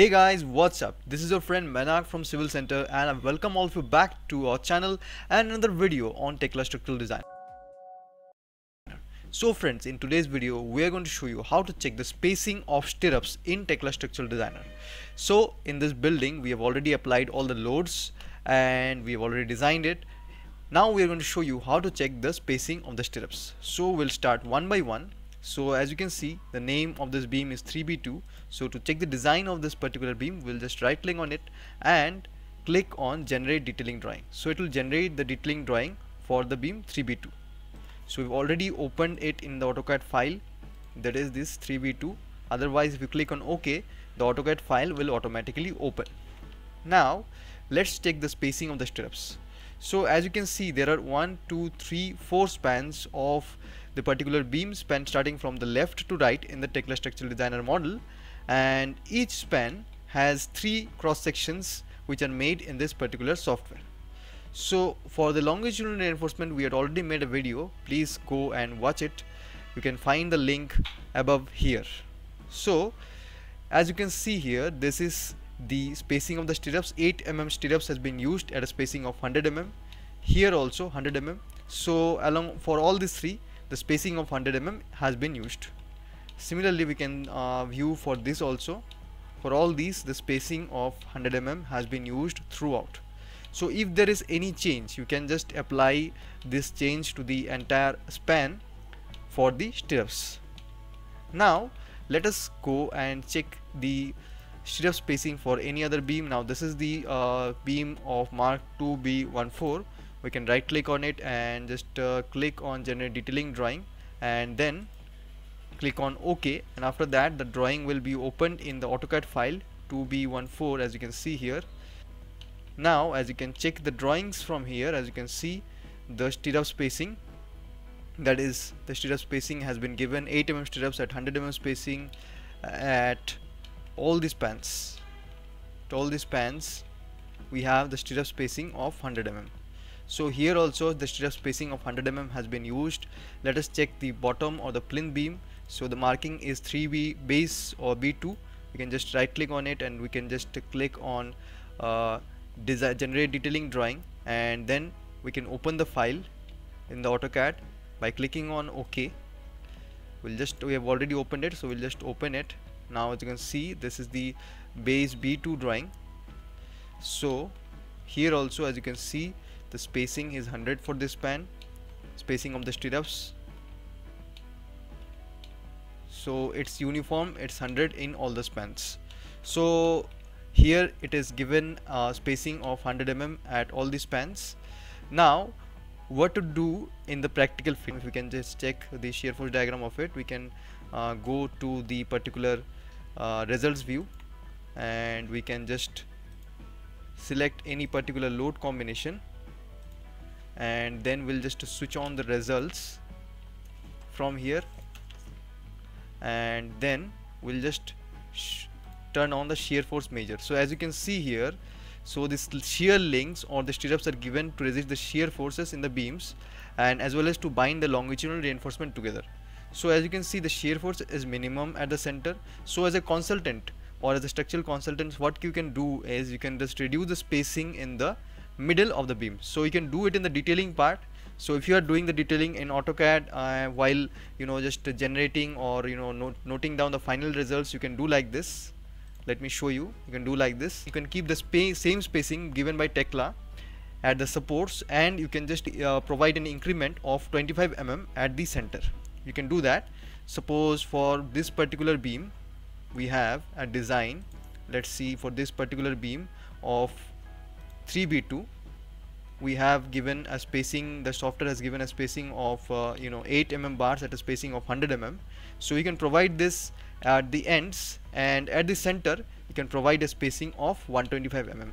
Hey guys, what's up? This is your friend Manak from Civil Center and I welcome all of you back to our channel and another video on Tekla Structural Design. So friends, in today's video, we are going to show you how to check the spacing of stirrups in Tekla Structural Designer. So in this building, we have already applied all the loads and we have already designed it. Now we are going to show you how to check the spacing of the stirrups. So we'll start one by one so as you can see the name of this beam is 3b2 so to check the design of this particular beam we'll just right click on it and click on generate detailing drawing. So it will generate the detailing drawing for the beam 3b2 so we've already opened it in the AutoCAD file. That is this 3b2 otherwise if you click on OK the AutoCAD file will automatically open. Now let's check the spacing of the stirrups. So as you can see there are one two three four spans of the particular beam span starting from the left to right in the Tekla Structural Designer model. And each span has three cross sections which are made in this particular software. So for the longitudinal reinforcement we had already made a video. Please go and watch it. You can find the link above here. So as you can see here this is the spacing of the stirrups. 8 mm stirrups has been used at a spacing of 100 mm here also 100 mm so along for all these three the spacing of 100 mm has been used. Similarly we can uh, view for this also. For all these the spacing of 100 mm has been used throughout. So if there is any change you can just apply this change to the entire span for the stirrups. Now let us go and check the stirrup spacing for any other beam. Now this is the uh, beam of mark 2b14 we can right click on it and just uh, click on generate detailing drawing and then click on OK. And after that the drawing will be opened in the AutoCAD file 2b14 as you can see here. Now as you can check the drawings from here as you can see the stirrup spacing that is the stirrup spacing has been given 8 mm stirrups at 100 mm spacing at all these spans. To all these spans we have the stirrup spacing of 100 mm so here also the stirrup spacing of 100 mm has been used. Let us check the bottom or the plinth beam. So the marking is 3b base or b2 we can just right click on it and we can just click on uh, design generate detailing drawing. And then we can open the file in the AutoCAD by clicking on OK. We'll just we have already opened it so we'll just open it. Now as you can see this is the base b2 drawing. So here also as you can see the spacing is 100 for this span spacing of the stirrups. So it's uniform. It's 100 in all the spans. So here it is given uh, spacing of 100 mm at all the spans. Now what to do in the practical field if we can just check the shear force diagram of it we can uh, go to the particular uh, results view. And we can just select any particular load combination and then we'll just switch on the results from here. And then we'll just turn on the shear force measure. So as you can see here so this shear links or the stirrups are given to resist the shear forces in the beams and as well as to bind the longitudinal reinforcement together. So as you can see the shear force is minimum at the center. So as a consultant or as a structural consultant what you can do is you can just reduce the spacing in the middle of the beam. So you can do it in the detailing part. So if you are doing the detailing in AutoCAD uh, while you know just generating or you know not noting down the final results you can do like this. Let me show you. You can do like this. You can keep the spa same spacing given by Tekla at the supports and you can just uh, provide an increment of 25 mm at the center. You can do that. Suppose for this particular beam we have a design. Let's see for this particular beam of 3b2 we have given a spacing the software has given a spacing of uh, you know 8 mm bars at a spacing of 100 mm so we can provide this at the ends and at the center you can provide a spacing of 125 mm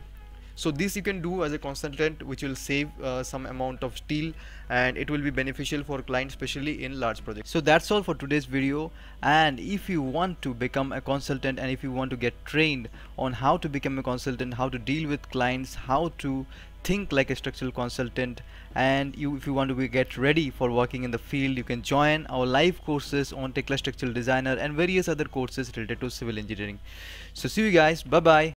so this you can do as a consultant which will save uh, some amount of steel and it will be beneficial for clients especially in large projects. So that's all for today's video. And if you want to become a consultant and if you want to get trained on how to become a consultant how to deal with clients how to think like a structural consultant and you if you want to get ready for working in the field you can join our live courses on Tekla Structural Designer and various other courses related to civil engineering. So see you guys. Bye bye